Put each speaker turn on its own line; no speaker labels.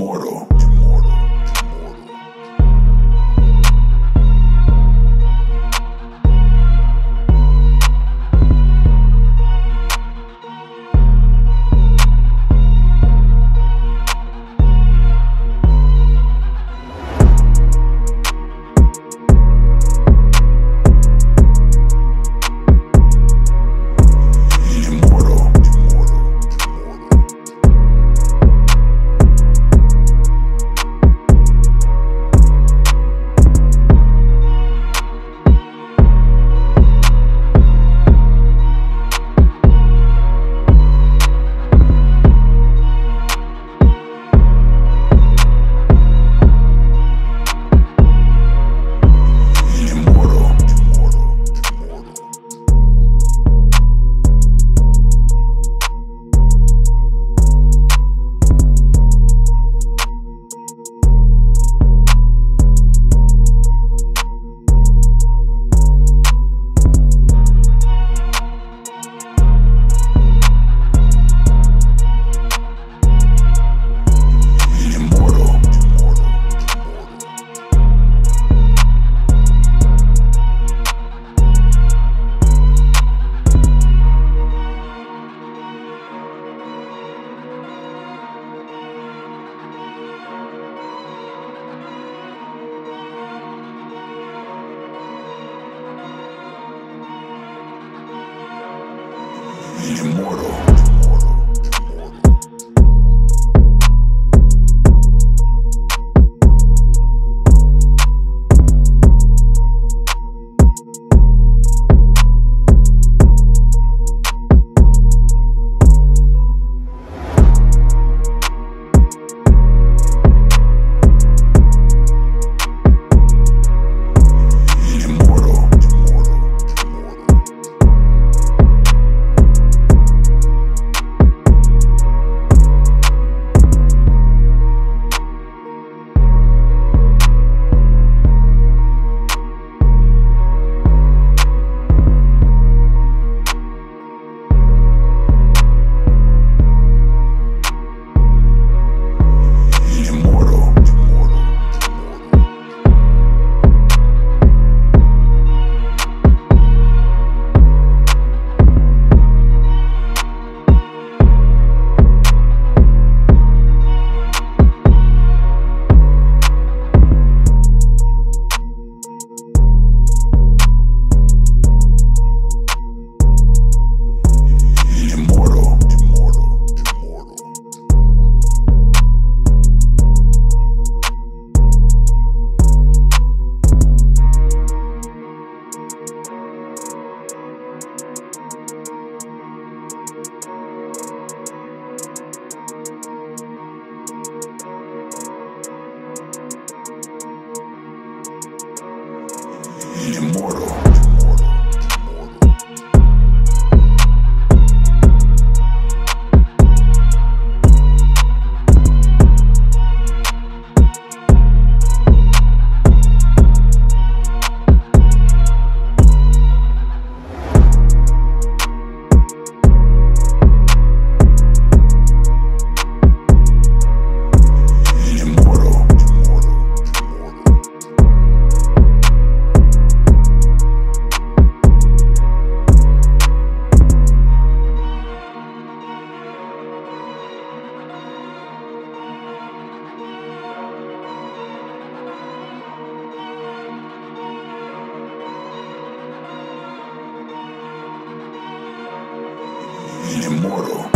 Mortal. Immortal. Immortal. immortal.